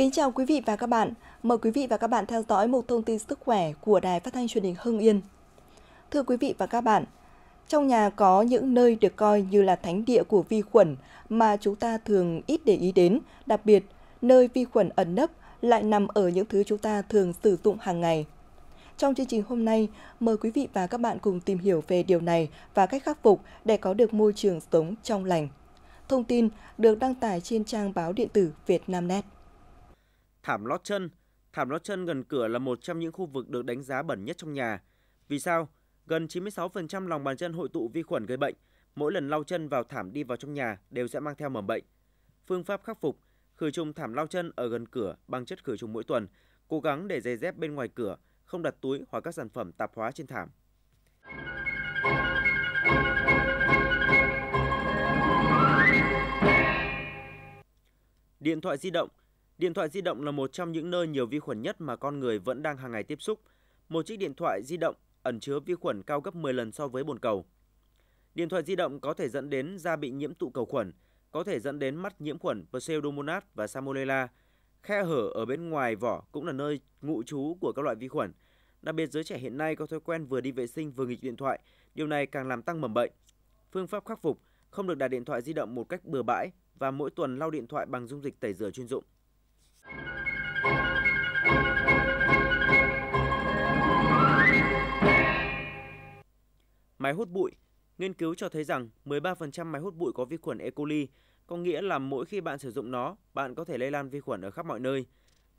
Kính chào quý vị và các bạn. Mời quý vị và các bạn theo dõi một thông tin sức khỏe của Đài Phát thanh Truyền hình Hưng Yên. Thưa quý vị và các bạn, trong nhà có những nơi được coi như là thánh địa của vi khuẩn mà chúng ta thường ít để ý đến, đặc biệt nơi vi khuẩn ẩn nấp lại nằm ở những thứ chúng ta thường sử dụng hàng ngày. Trong chương trình hôm nay, mời quý vị và các bạn cùng tìm hiểu về điều này và cách khắc phục để có được môi trường sống trong lành. Thông tin được đăng tải trên trang báo điện tử Vietnamnet. Thảm lót chân Thảm lót chân gần cửa là một trong những khu vực được đánh giá bẩn nhất trong nhà. Vì sao? Gần 96% lòng bàn chân hội tụ vi khuẩn gây bệnh. Mỗi lần lau chân vào thảm đi vào trong nhà đều sẽ mang theo mầm bệnh. Phương pháp khắc phục khử trùng thảm lau chân ở gần cửa bằng chất khử trùng mỗi tuần, cố gắng để giày dép bên ngoài cửa, không đặt túi hoặc các sản phẩm tạp hóa trên thảm. Điện thoại di động Điện thoại di động là một trong những nơi nhiều vi khuẩn nhất mà con người vẫn đang hàng ngày tiếp xúc. Một chiếc điện thoại di động ẩn chứa vi khuẩn cao gấp 10 lần so với bồn cầu. Điện thoại di động có thể dẫn đến da bị nhiễm tụ cầu khuẩn, có thể dẫn đến mắt nhiễm khuẩn Pseudomonas và Salmonella. Khe hở ở bên ngoài vỏ cũng là nơi ngụ trú của các loại vi khuẩn. Đặc biệt giới trẻ hiện nay có thói quen vừa đi vệ sinh vừa nghịch điện thoại, điều này càng làm tăng mầm bệnh. Phương pháp khắc phục không được đặt điện thoại di động một cách bừa bãi và mỗi tuần lau điện thoại bằng dung dịch tẩy rửa chuyên dụng. Máy hút bụi Nghiên cứu cho thấy rằng 13% máy hút bụi có vi khuẩn E. coli, có nghĩa là mỗi khi bạn sử dụng nó, bạn có thể lây lan vi khuẩn ở khắp mọi nơi.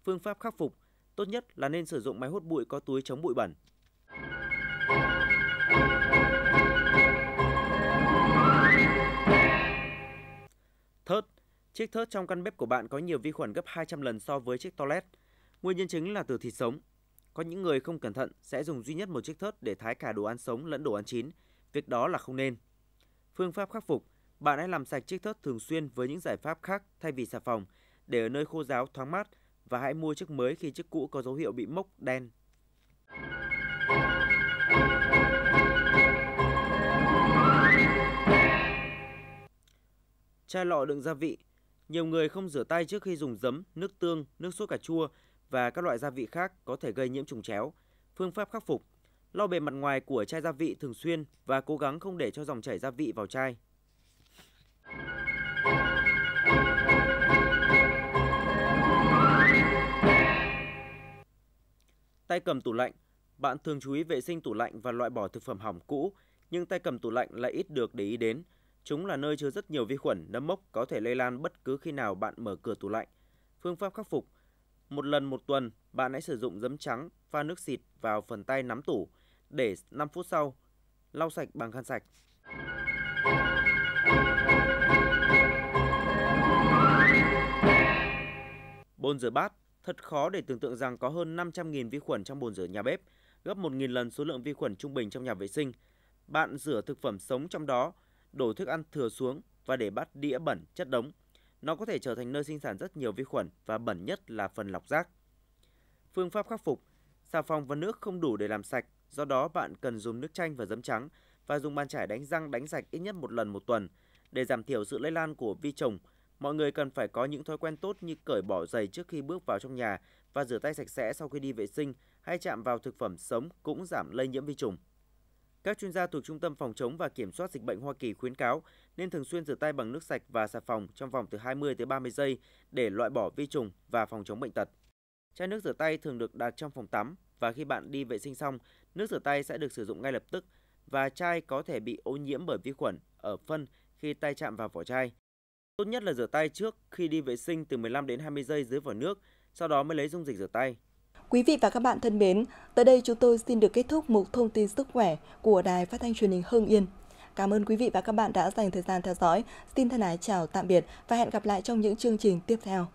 Phương pháp khắc phục tốt nhất là nên sử dụng máy hút bụi có túi chống bụi bẩn. Chiếc thớt trong căn bếp của bạn có nhiều vi khuẩn gấp 200 lần so với chiếc toilet. Nguyên nhân chính là từ thịt sống. Có những người không cẩn thận sẽ dùng duy nhất một chiếc thớt để thái cả đồ ăn sống lẫn đồ ăn chín. Việc đó là không nên. Phương pháp khắc phục, bạn hãy làm sạch chiếc thớt thường xuyên với những giải pháp khác thay vì xà phòng, để ở nơi khô ráo thoáng mát và hãy mua chiếc mới khi chiếc cũ có dấu hiệu bị mốc đen. Chai lọ đựng gia vị nhiều người không rửa tay trước khi dùng giấm, nước tương, nước sốt cà chua và các loại gia vị khác có thể gây nhiễm trùng chéo. Phương pháp khắc phục lau bề mặt ngoài của chai gia vị thường xuyên và cố gắng không để cho dòng chảy gia vị vào chai. Tay cầm tủ lạnh Bạn thường chú ý vệ sinh tủ lạnh và loại bỏ thực phẩm hỏng cũ, nhưng tay cầm tủ lạnh lại ít được để ý đến. Chúng là nơi chứa rất nhiều vi khuẩn, nấm mốc có thể lây lan bất cứ khi nào bạn mở cửa tủ lạnh. Phương pháp khắc phục Một lần một tuần, bạn hãy sử dụng giấm trắng pha nước xịt vào phần tay nắm tủ, để 5 phút sau, lau sạch bằng khăn sạch. Bồn rửa bát Thật khó để tưởng tượng rằng có hơn 500.000 vi khuẩn trong bồn rửa nhà bếp, gấp 1.000 lần số lượng vi khuẩn trung bình trong nhà vệ sinh. Bạn rửa thực phẩm sống trong đó đổ thức ăn thừa xuống và để bát đĩa bẩn chất đống. Nó có thể trở thành nơi sinh sản rất nhiều vi khuẩn và bẩn nhất là phần lọc rác. Phương pháp khắc phục Xà phòng và nước không đủ để làm sạch, do đó bạn cần dùng nước chanh và giấm trắng và dùng bàn chải đánh răng đánh sạch ít nhất một lần một tuần. Để giảm thiểu sự lây lan của vi trùng, mọi người cần phải có những thói quen tốt như cởi bỏ giày trước khi bước vào trong nhà và rửa tay sạch sẽ sau khi đi vệ sinh hay chạm vào thực phẩm sống cũng giảm lây nhiễm vi trùng. Các chuyên gia thuộc Trung tâm Phòng chống và Kiểm soát Dịch bệnh Hoa Kỳ khuyến cáo nên thường xuyên rửa tay bằng nước sạch và xà phòng trong vòng từ 20 tới 30 giây để loại bỏ vi trùng và phòng chống bệnh tật. Chai nước rửa tay thường được đặt trong phòng tắm và khi bạn đi vệ sinh xong, nước rửa tay sẽ được sử dụng ngay lập tức và chai có thể bị ô nhiễm bởi vi khuẩn ở phân khi tay chạm vào vỏ chai. Tốt nhất là rửa tay trước khi đi vệ sinh từ 15 đến 20 giây dưới vỏ nước, sau đó mới lấy dung dịch rửa tay. Quý vị và các bạn thân mến, tới đây chúng tôi xin được kết thúc mục thông tin sức khỏe của Đài Phát thanh Truyền hình Hưng Yên. Cảm ơn quý vị và các bạn đã dành thời gian theo dõi. Xin thân ái chào tạm biệt và hẹn gặp lại trong những chương trình tiếp theo.